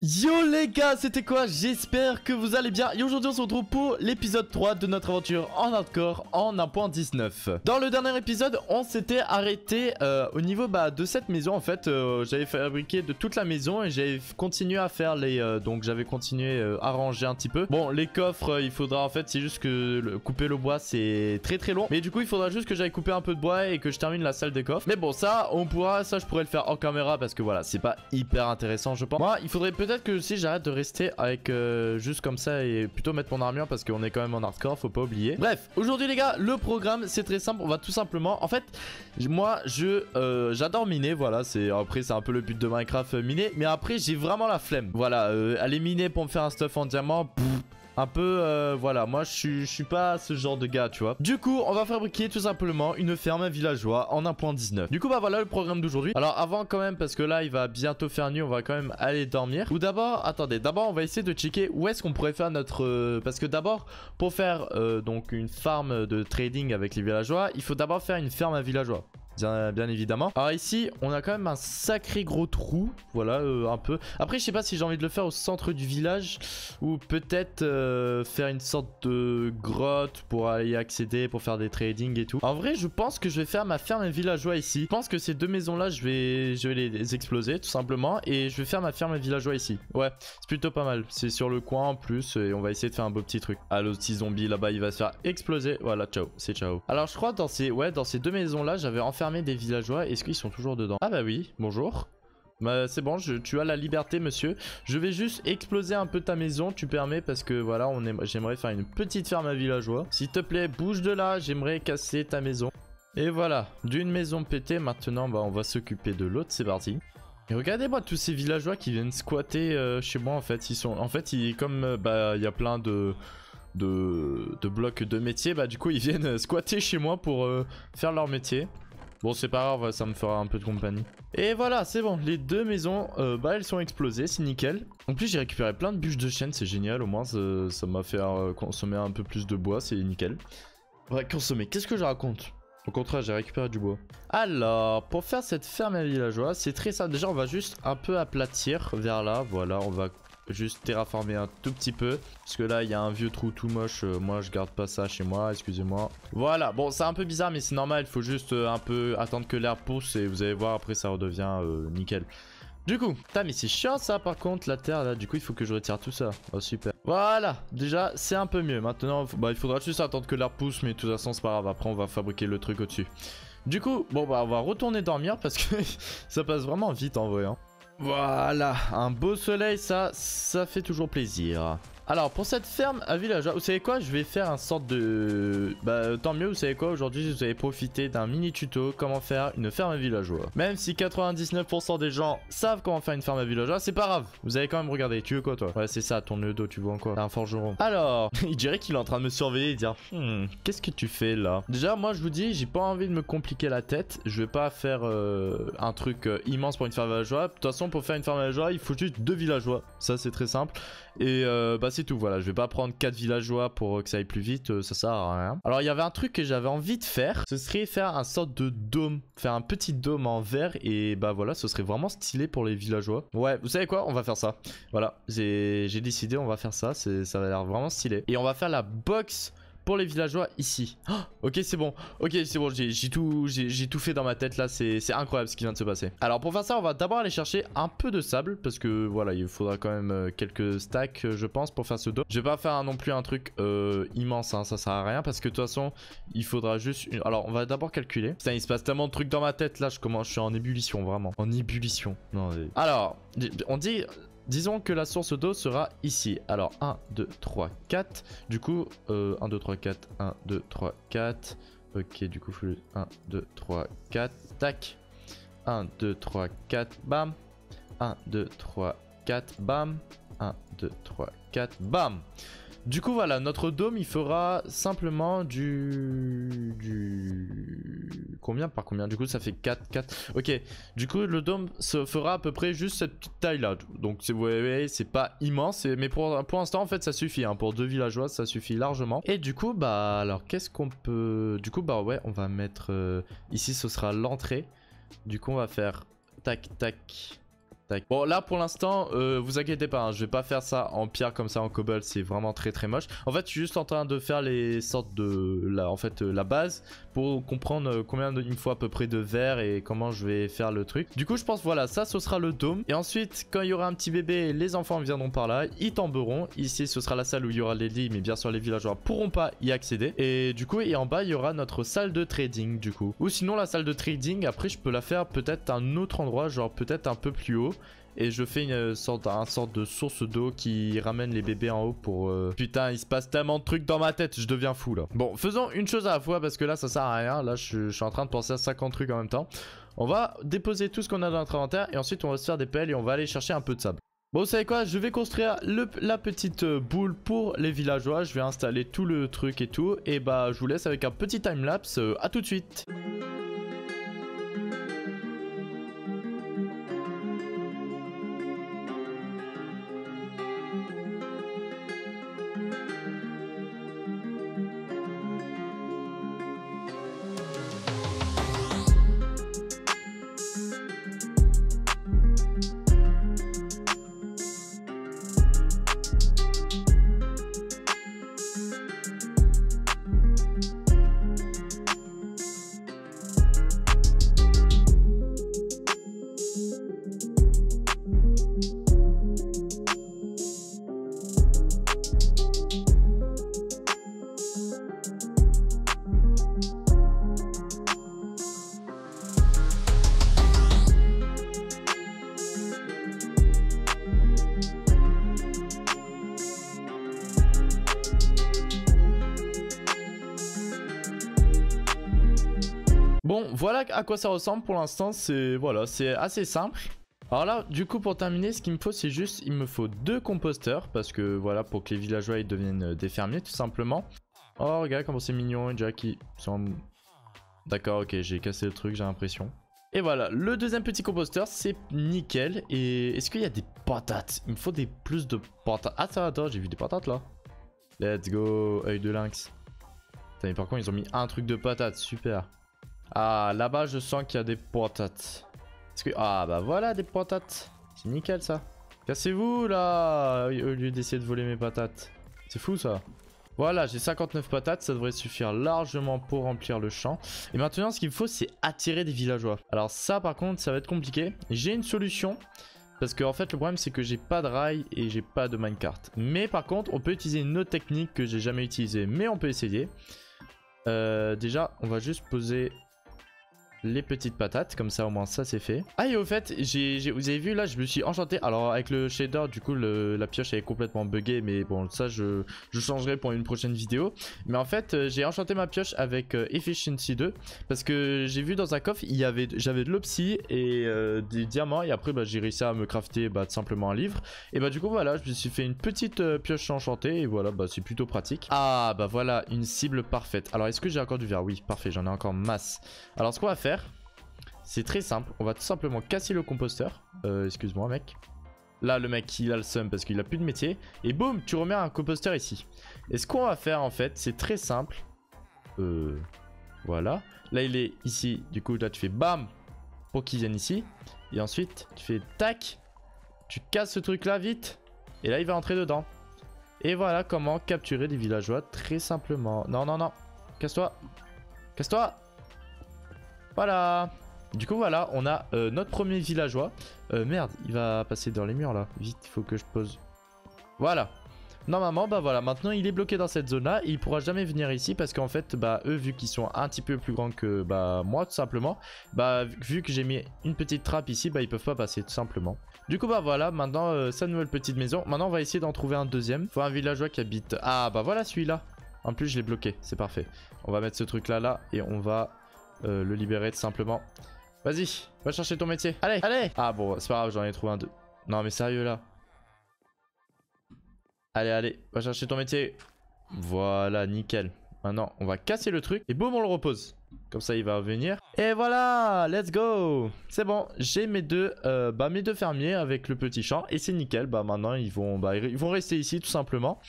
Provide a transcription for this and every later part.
Yo les gars, c'était quoi? J'espère que vous allez bien. Et aujourd'hui on se retrouve pour l'épisode 3 de notre aventure en hardcore en 1.19 Dans le dernier épisode, on s'était arrêté euh, au niveau bah, de cette maison en fait. Euh, J'avais fabriqué de toute la maison et j'avais continué à faire les... Euh, donc j'avais continué à ranger un petit peu. Bon, les coffres, il faudra en fait, c'est juste que le, couper le bois c'est très très long. Mais du coup, il faudra juste que j'aille couper un peu de bois et que je termine la salle des coffres. Mais bon, ça, on pourra, ça je pourrais le faire en caméra parce que voilà, c'est pas hyper intéressant je pense. Moi, il faudrait peut-être peut-être que si j'arrête de rester avec euh, juste comme ça et plutôt mettre mon armure parce qu'on est quand même en hardcore, faut pas oublier. Bref, aujourd'hui les gars, le programme c'est très simple, on va tout simplement, en fait, moi je euh, j'adore miner, voilà, c'est après c'est un peu le but de Minecraft euh, miner, mais après j'ai vraiment la flemme. Voilà, aller miner pour me faire un stuff en diamant, un peu, euh, voilà, moi je suis, pas ce genre de gars, tu vois. Du coup, on va fabriquer tout simplement une ferme villageois en 1.19. Du coup, bah voilà le programme d'aujourd'hui. Alors avant quand même, parce que là il va bientôt faire nuit, on va quand même aller dormir. Ou d'abord, attendez, d'abord on va essayer de checker où est-ce qu'on pourrait faire notre... Euh, parce que d'abord, pour faire euh, donc une farm de trading avec les villageois, il faut d'abord faire une ferme à villageois bien, évidemment. Alors ici, on a quand même un sacré gros trou, voilà, euh, un peu. Après, je sais pas si j'ai envie de le faire au centre du village ou peut-être euh, faire une sorte de grotte pour y accéder, pour faire des trading et tout. En vrai, je pense que je vais faire ma ferme villageois ici. Je pense que ces deux maisons-là, je vais, je vais les exploser tout simplement et je vais faire ma ferme villageois ici. Ouais, c'est plutôt pas mal. C'est sur le coin en plus et on va essayer de faire un beau petit truc. Ah, le petit zombie là-bas, il va se faire exploser. Voilà, ciao, c'est ciao. Alors, je crois dans ces, ouais, dans ces deux maisons-là, j'avais enfermé des villageois. Est-ce qu'ils sont toujours dedans Ah bah oui, bonjour. Bah, c'est bon, je, tu as la liberté, monsieur. Je vais juste exploser un peu ta maison, tu permets, parce que voilà, j'aimerais faire une petite ferme à villageois. S'il te plaît, bouge de là, j'aimerais casser ta maison. Et voilà, d'une maison pétée, maintenant, bah, on va s'occuper de l'autre, c'est parti. Et regardez-moi tous ces villageois qui viennent squatter euh, chez moi, en fait. Ils sont, en fait, ils, comme, euh, bah, il y a plein de... De, de, blocs de métier, bah du coup ils viennent squatter chez moi pour euh, faire leur métier. Bon, c'est pas grave, ça me fera un peu de compagnie. Et voilà, c'est bon. Les deux maisons, euh, bah, elles sont explosées, c'est nickel. En plus, j'ai récupéré plein de bûches de chêne, c'est génial. Au moins, ça m'a fait euh, consommer un peu plus de bois, c'est nickel. Ouais, consommer. Qu'est-ce que je raconte? Au contraire, j'ai récupéré du bois. Alors, pour faire cette ferme villageoise, c'est très simple. Déjà, on va juste un peu aplatir vers là. Voilà, on va juste terraformer un tout petit peu. Parce que là, il y a un vieux trou tout moche. Euh, moi, je garde pas ça chez moi, excusez-moi. Voilà, bon, c'est un peu bizarre, mais c'est normal. Il faut juste euh, un peu attendre que l'air pousse. Et vous allez voir, après, ça redevient euh, nickel. Du coup, putain mais c'est chiant ça par contre la terre là, du coup il faut que je retire tout ça. Oh super. Voilà, déjà c'est un peu mieux. Maintenant, bah, il faudra juste attendre que l'air pousse mais de toute façon c'est pas grave, après on va fabriquer le truc au-dessus. Du coup, bon bah on va retourner dormir parce que ça passe vraiment vite en vrai. Hein. Voilà, un beau soleil, ça, ça fait toujours plaisir. Alors, pour cette ferme à village, vous savez quoi Je vais faire un sorte de... Bah, tant mieux, vous savez quoi Aujourd'hui, vous allez profiter d'un mini tuto comment faire une ferme à villageois. Même si 99% des gens savent comment faire une ferme à villageois, c'est pas grave. Vous allez quand même regarder. Tu veux quoi, toi? Ouais, c'est ça, ton nœud dos, tu vois quoi un forgeron. Alors, il dirait qu'il est en train de me surveiller et dire hmm, qu'est-ce que tu fais là? Déjà, moi, je vous dis, j'ai pas envie de me compliquer la tête. Je vais pas faire euh, un truc euh, immense pour une ferme à villageois. De toute façon, pour faire une ferme à villageois, il faut juste deux villageois. Ça, c'est très simple. Et euh, bah c'est tout, voilà, je vais pas prendre 4 villageois pour que ça aille plus vite, euh, ça sert à rien. Alors il y avait un truc que j'avais envie de faire, ce serait faire un sorte de dôme, faire un petit dôme en verre et bah voilà, ce serait vraiment stylé pour les villageois. Ouais, vous savez quoi, on va faire ça. Voilà, j'ai décidé, on va faire ça, ça va l'air vraiment stylé. Et on va faire la box pour les villageois ici. Oh, ok, c'est bon. Ok, c'est bon. J'ai tout, fait dans ma tête là. C'est incroyable ce qui vient de se passer. Alors pour faire ça, on va d'abord aller chercher un peu de sable parce que voilà, il faudra quand même euh, quelques stacks, euh, je pense, pour faire ce dos. Je vais pas faire non plus un truc euh, immense. Hein, ça sert à rien parce que de toute façon, il faudra juste. Une... Alors on va d'abord calculer. Putain, il se passe tellement de trucs dans ma tête là. Je commence, je suis en ébullition vraiment. En ébullition. Non. Alors, on dit Disons que la source d'eau sera ici. Alors 1, 2, 3, 4. Du coup, 1, 2, 3, 4, 1, 2, 3, 4. Ok, du coup, 1, 2, 3, 4. Tac. 1, 2, 3, 4. Bam. 1, 2, 3, 4. Bam. 1, 2, 3, 4. Bam. Du coup, voilà, notre dôme, il fera simplement du... du... Combien? Par combien? Du coup, ça fait 4, 4... Ok, du coup, le dôme se fera à peu près juste cette petite taille-là. Donc, vous voyez, c'est pas immense, mais pour, pour l'instant, en fait, ça suffit. Hein. Pour deux villageois, ça suffit largement. Et du coup, bah, alors, qu'est-ce qu'on peut... Du coup, bah, ouais, on va mettre... Euh, ici, ce sera l'entrée. Du coup, on va faire tac, tac, Bon là pour l'instant euh, vous inquiétez pas hein, je vais pas faire ça en pierre comme ça en cobble c'est vraiment très très moche. En fait je suis juste en train de faire les sortes de la, en fait euh, la base Pour comprendre euh, combien il me faut à peu près de verre et comment je vais faire le truc. Du coup je pense voilà ça ce sera le dôme. Et ensuite quand il y aura un petit bébé les enfants viendront par là Ils tomberont. Ici ce sera la salle où il y aura les lits mais bien sûr les villageois pourront pas y accéder. Et du coup et en bas il y aura notre salle de trading du coup. Ou sinon la salle de trading après je peux la faire peut-être un autre endroit genre peut-être un peu plus haut et je fais une sorte, un sorte de source d'eau qui ramène les bébés en haut pour... Euh, putain, il se passe tellement de trucs dans ma tête, je deviens fou là. Bon, faisons une chose à la fois parce que là, ça sert à rien. Là, je, suis en train de penser à 50 trucs en même temps. On va déposer tout ce qu'on a dans notre inventaire et ensuite on va se faire des pelles et on va aller chercher un peu de sable. Bon, vous savez quoi? Je vais construire la petite euh, boule pour les villageois. Je vais installer tout le truc et tout. Et bah, je vous laisse avec un petit timelapse. Euh, à tout de suite voilà à quoi ça ressemble pour l'instant. C'est assez simple. Alors là, du coup, pour terminer, ce qu'il me faut, c'est juste, il me faut deux composteurs. Parce que voilà, pour que les villageois ils deviennent euh, des fermiers, tout simplement. Oh, regarde comment c'est mignon, déjà qui sont... D'accord, ok, j'ai cassé le truc, j'ai l'impression. Et voilà, le deuxième petit composteur, c'est nickel. Et est-ce qu'il y a des patates? Il me faut des plus de patates. Ah, attends, j'ai vu des patates là. Let's go, œil de lynx. mais par contre, ils ont mis un truc de patates, super. Ah, là-bas, je sens qu'il y a des patates. Ah, bah voilà, des patates. C'est nickel, ça. Cassez-vous, là, au lieu d'essayer de voler mes patates. C'est fou, ça. Voilà, j'ai 59 patates, ça devrait suffire largement pour remplir le champ. Et maintenant, ce qu'il me faut, c'est attirer des villageois. Alors ça, par contre, ça va être compliqué. J'ai une solution. Parce qu'en en fait, le problème, c'est que j'ai pas de rail et j'ai pas de minecart. Mais par contre, on peut utiliser une autre technique que j'ai jamais utilisée. Mais on peut essayer. Euh, déjà, on va juste poser les petites patates, comme ça au moins ça c'est fait. Ah et au fait, j'ai, vous avez vu là, je me suis enchanté. Alors avec le shader, du coup la pioche est complètement buggée, mais bon ça je, je changerai pour une prochaine vidéo. Mais en fait euh, j'ai enchanté ma pioche avec euh, Efficiency 2 parce que j'ai vu dans un coffre il y avait j'avais de l'opsy et euh, des diamants et après bah, j'ai réussi à me crafter bah, simplement un livre. Et bah du coup voilà, je me suis fait une petite pioche enchantée et voilà bah c'est plutôt pratique. Ah bah voilà une cible parfaite. Alors est-ce que j'ai encore du verre? Oui parfait, j'en ai encore masse. Alors ce qu'on va c'est très simple. On va tout simplement casser le composteur. Euh, excuse-moi, mec. Là, le mec, il a le seum parce qu'il a plus de métier. Et boum, tu remets un composteur ici. Et ce qu'on va faire, en fait, c'est très simple. Euh, voilà. Là, il est ici. Du coup, là, tu fais bam pour qu'il vienne ici. Et ensuite, tu fais tac. Tu casses ce truc-là vite. Et là, il va entrer dedans. Et voilà comment capturer des villageois très simplement. Non, non, non. Casse-toi. Casse-toi. Voilà. Du coup voilà, on a euh, notre premier villageois. Euh, merde, il va passer dans les murs là. Vite, il faut que je pose. Voilà. Normalement, bah voilà, maintenant il est bloqué dans cette zone-là. Il pourra jamais venir ici parce qu'en fait, bah eux, vu qu'ils sont un petit peu plus grands que bah moi, tout simplement, bah vu que j'ai mis une petite trappe ici, bah ils peuvent pas passer, tout simplement. Du coup, bah voilà, maintenant, euh, sa nouvelle petite maison. Maintenant, on va essayer d'en trouver un deuxième. Faut un villageois qui habite... Ah, bah voilà celui-là. En plus, je l'ai bloqué, c'est parfait. On va mettre ce truc-là, là, et on va le libérer tout simplement. Vas-y, va chercher ton métier. Allez, allez Ah bon, c'est pas grave, j'en ai trouvé un deux. Non mais sérieux là. Allez, allez, va chercher ton métier. Voilà, nickel. Maintenant, on va casser le truc et boum, on le repose. Comme ça, il va revenir. Et voilà, let's go C'est bon, j'ai mes deux, euh, bah, mes deux fermiers avec le petit champ et c'est nickel. Bah maintenant, ils vont, bah, ils vont rester ici tout simplement.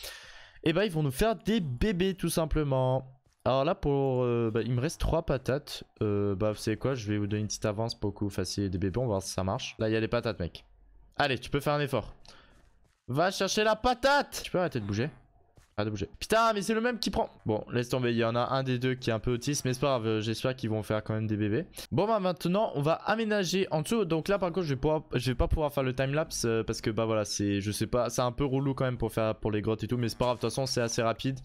Et bah, ils vont nous faire des bébés tout simplement. Alors là, pour, euh, bah, il me reste 3 patates. Euh, bah, vous savez quoi Je vais vous donner une petite avance pour que vous fassiez des bébés. On va voir si ça marche. Là, il y a des patates, mec. Allez, tu peux faire un effort. Va chercher la patate Tu peux arrêter de bouger bouger. Putain, mais c'est le même qui prend. Bon, laisse tomber. Il y en a un des deux qui est un peu autiste, mais c'est pas grave. J'espère qu'ils vont faire quand même des bébés. Bon, bah maintenant, on va aménager en dessous. Donc là, par contre, je vais, pouvoir, je vais pas pouvoir faire le timelapse euh, parce que bah voilà, c'est, je sais pas, c'est un peu relou quand même pour faire pour les grottes et tout, mais c'est pas grave. De toute façon, c'est assez rapide.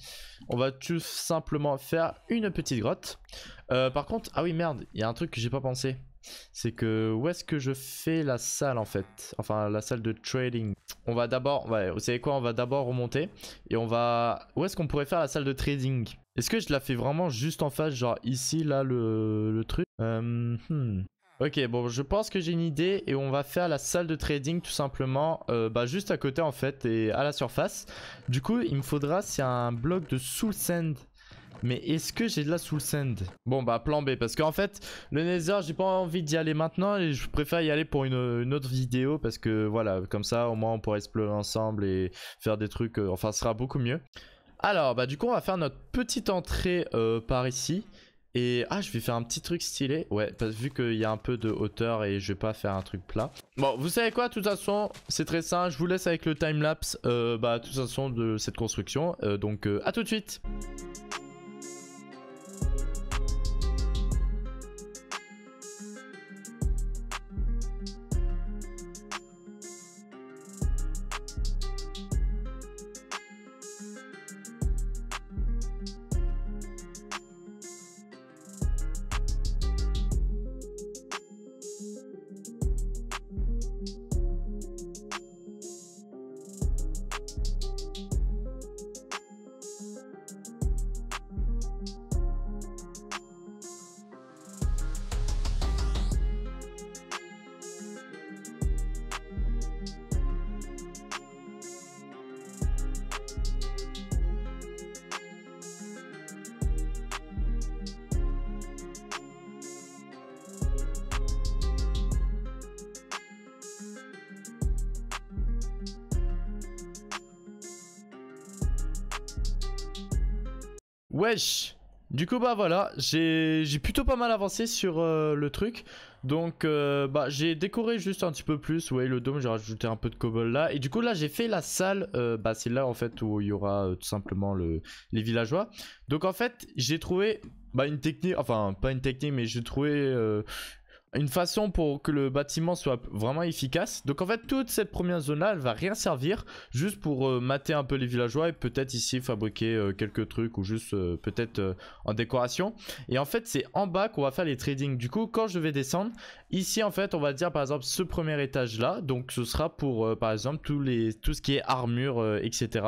On va tout simplement faire une petite grotte. Euh, par contre, ah oui, merde, il y a un truc que j'ai pas pensé c'est que où est-ce que je fais la salle en fait? Enfin la salle de trading. On va d'abord, ouais, vous savez quoi? On va d'abord remonter et on va... Où est-ce qu'on pourrait faire la salle de trading? Est-ce que je la fais vraiment juste en face, genre ici, là, le, truc? Euh, hmm. Ok, bon, je pense que j'ai une idée et on va faire la salle de trading tout simplement, euh, bah, juste à côté en fait et à la surface. Du coup, il me faudra, c'est un bloc de soul sand mais est-ce que j'ai de la soul sand? Bon bah plan B parce qu'en fait le nether j'ai pas envie d'y aller maintenant et je préfère y aller pour une, autre vidéo parce que voilà comme ça au moins on pourra explorer ensemble et faire des trucs euh, enfin ce sera beaucoup mieux. Alors bah du coup on va faire notre petite entrée euh, par ici. Et ah je vais faire un petit truc stylé. Ouais parce, vu qu'il y a un peu de hauteur et je vais pas faire un truc plat. Bon vous savez quoi? De toute façon c'est très simple. Je vous laisse avec le timelapse euh, bah de toute façon de cette construction. Donc à tout de suite Wesh du coup bah voilà, j'ai plutôt pas mal avancé sur euh, le truc. Donc euh, bah j'ai décoré juste un petit peu plus, ouais le dôme j'ai rajouté un peu de cobble là. Et du coup là j'ai fait la salle, euh, bah c'est là en fait où il y aura tout simplement le, les villageois. Donc en fait j'ai trouvé bah une technique, enfin pas une technique mais j'ai trouvé une façon pour que le bâtiment soit vraiment efficace. Donc en fait toute cette première zone là elle va rien servir juste pour euh, mater un peu les villageois et peut-être ici fabriquer euh, quelques trucs ou juste euh, peut-être en décoration. Et en fait c'est en bas qu'on va faire les trading. Du coup quand je vais descendre ici en fait on va dire par exemple ce premier étage là donc ce sera pour par exemple tous les, tout ce qui est armure etc.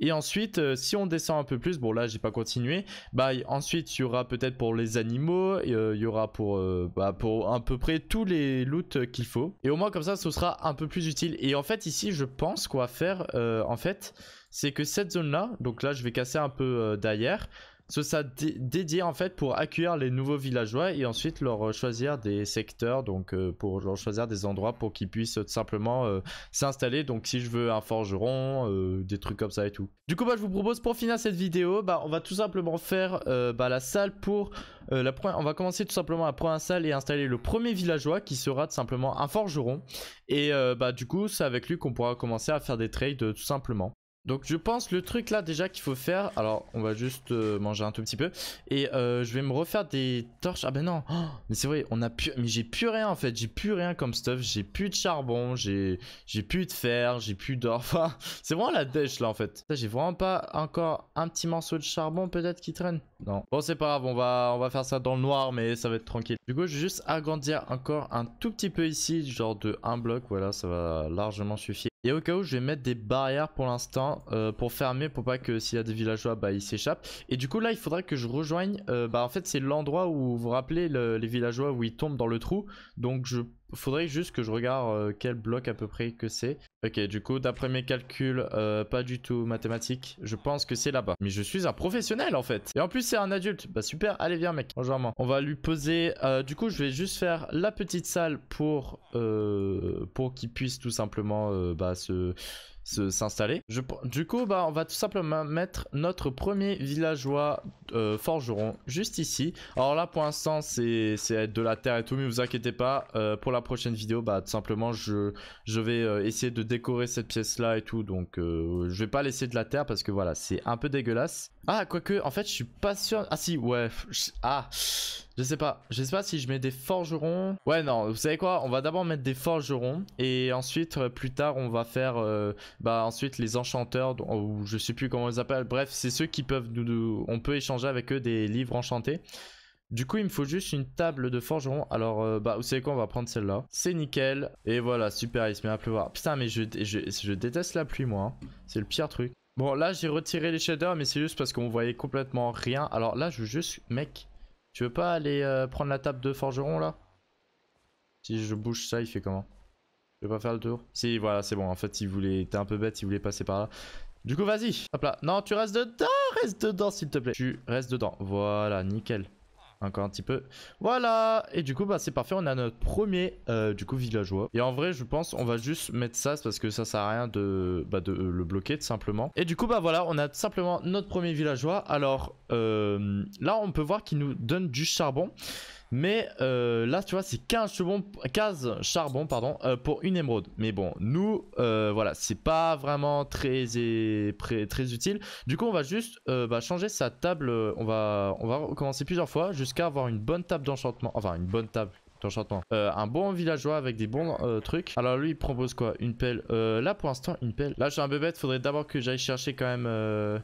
Et ensuite, si on descend un peu plus, bon là j'ai pas continué, bah ensuite il y aura peut-être pour les animaux, il y aura pour, bah, pour à peu près tous les loots qu'il faut. Et au moins comme ça, ce sera un peu plus utile. Et en fait ici, je pense qu'on va faire, en fait, c'est que cette zone là, donc là je vais casser un peu derrière, ce sera dédié en fait pour accueillir les nouveaux villageois et ensuite leur euh, choisir des secteurs, donc euh, pour leur choisir des endroits pour qu'ils puissent tout simplement euh, s'installer. Donc si je veux un forgeron, des trucs comme ça et tout. Du coup, bah, je vous propose pour finir cette vidéo, bah, on va tout simplement faire bah, la salle pour la. On va commencer tout simplement la première salle et installer le premier villageois qui sera tout simplement un forgeron. Et bah du coup, c'est avec lui qu'on pourra commencer à faire des trades tout simplement. Donc je pense le truc là déjà qu'il faut faire, alors on va juste euh, manger un tout petit peu et euh, je vais me refaire des torches. Ah ben non, oh, mais c'est vrai, on a plus, mais j'ai plus rien en fait, j'ai plus rien comme stuff, j'ai plus de charbon, j'ai j'ai plus de fer, j'ai plus d'or. Enfin, c'est vraiment la dèche là en fait. J'ai vraiment pas encore un petit morceau de charbon peut-être qui traîne. Non. Bon c'est pas grave, on va on va faire ça dans le noir mais ça va être tranquille. Du coup je vais juste agrandir encore un tout petit peu ici, genre de un bloc, voilà ça va largement suffire. Et au cas où, je vais mettre des barrières pour l'instant euh, pour fermer, pour pas que s'il y a des villageois, bah ils s'échappent. Et du coup là, il faudrait que je rejoigne, euh, bah en fait c'est l'endroit où vous vous rappelez les villageois où ils tombent dans le trou. Donc je faudrait juste que je regarde euh, quel bloc à peu près que c'est. Ok, du coup, d'après mes calculs, euh, pas du tout mathématiques, je pense que c'est là-bas. Mais je suis un professionnel en fait. Et en plus, c'est un adulte. Bah super, allez viens mec, rejoins-moi. On va lui poser... Euh, du coup, je vais juste faire la petite salle pour, pour qu'il puisse tout simplement bah, se s'installer. Du coup, bah, on va tout simplement mettre notre premier villageois euh, forgeron juste ici. Alors là, pour l'instant, c'est de la terre et tout, mais vous inquiétez pas. Euh, pour la prochaine vidéo, bah, tout simplement, je, je vais euh, essayer de décorer cette pièce-là et tout. Donc, je vais pas laisser de la terre parce que voilà, c'est un peu dégueulasse. Ah, quoique, en fait, je suis pas sûr. Ah si, ouais. Ah, je sais pas. Je sais pas si je mets des forgerons. Ouais, non, vous savez quoi? On va d'abord mettre des forgerons. Et ensuite, euh, plus tard, on va faire euh, bah, ensuite les enchanteurs. Ou je sais plus comment ils appellent. Bref, c'est ceux qui peuvent nous, On peut échanger avec eux des livres enchantés. Du coup, il me faut juste une table de forgeron. Alors, euh, bah, vous savez quoi? On va prendre celle-là. C'est nickel. Et voilà, super, il se met à pleuvoir. Putain, mais je, je, déteste la pluie, moi. Hein. C'est le pire truc. Bon, là, j'ai retiré les shaders, mais c'est juste parce qu'on voyait complètement rien. Alors là, je veux juste... Mec, tu veux pas aller euh, prendre la table de forgeron là? Si je bouge ça, il fait comment? Je vais pas faire le tour? Si, voilà, c'est bon. En fait, il voulait. T'es un peu bête, il voulait passer par là. Du coup, vas-y. Hop là. Non, tu restes dedans. Reste dedans, s'il te plaît. Tu restes dedans. Voilà, nickel. Encore un petit peu. Voilà Et du coup, bah c'est parfait. On a notre premier, euh, du coup, villageois. Et en vrai, je pense, on va juste mettre ça parce que ça sert à rien de, bah, de le bloquer, tout simplement. Et du coup, bah voilà, on a tout simplement notre premier villageois. Alors, euh, là, on peut voir qu'il nous donne du charbon. Mais euh, là, tu vois, c'est 15 charbon, 15 charbon pardon, euh, pour une émeraude. Mais bon, nous, euh, voilà, c'est pas vraiment très, très, utile. Du coup, on va juste bah, changer sa table. On va, on va recommencer plusieurs fois jusqu'à avoir une bonne table d'enchantement. Enfin, une bonne table d'enchantement. un bon villageois avec des bons trucs. Alors lui, il propose quoi? Une pelle. là, pour l'instant, une pelle. Là, je suis un peu bête. Faudrait d'abord que j'aille chercher quand même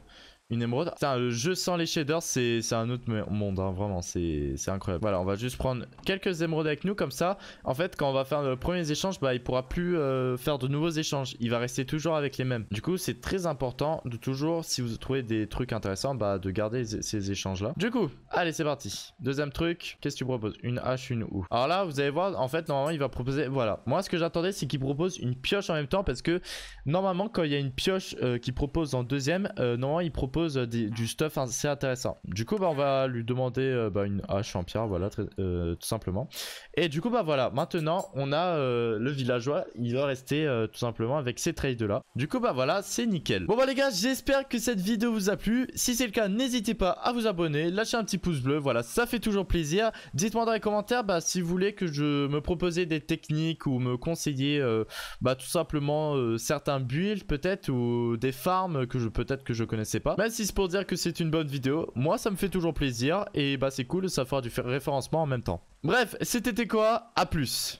une émeraude. Putain, le jeu sans les shaders, c'est un autre monde, hein, vraiment, c'est incroyable. Voilà, on va juste prendre quelques émeraudes avec nous, comme ça, en fait, quand on va faire le premier échange, bah, il pourra plus euh, faire de nouveaux échanges. Il va rester toujours avec les mêmes. Du coup, c'est très important de toujours, si vous trouvez des trucs intéressants, bah, de garder ces échanges-là. Du coup, allez, c'est parti. Deuxième truc, qu'est-ce que tu proposes? Une hache, une ou Alors là, vous allez voir, en fait, normalement, il va proposer, voilà. Moi, ce que j'attendais, c'est qu'il propose une pioche en même temps, parce que, normalement, quand il y a une pioche euh, qui propose en deuxième, euh, normalement, il propose du stuff assez intéressant. Du coup, bah, on va lui demander euh, bah, une hache en pierre, voilà, euh, tout simplement. Et du coup, bah voilà, maintenant, on a euh, le villageois. Il va rester tout simplement avec ces trades là. Du coup, bah voilà, c'est nickel. Bon, bah les gars, j'espère que cette vidéo vous a plu. Si c'est le cas, n'hésitez pas à vous abonner, lâcher un petit pouce bleu. Voilà, ça fait toujours plaisir. Dites-moi dans les commentaires bah, si vous voulez que je me proposais des techniques ou me conseiller bah, tout simplement certains builds peut-être ou des farms que je peut-être que je connaissais pas si c'est pour dire que c'est une bonne vidéo, moi ça me fait toujours plaisir et bah c'est cool, ça fera du référencement en même temps. Bref, c'était quoi À plus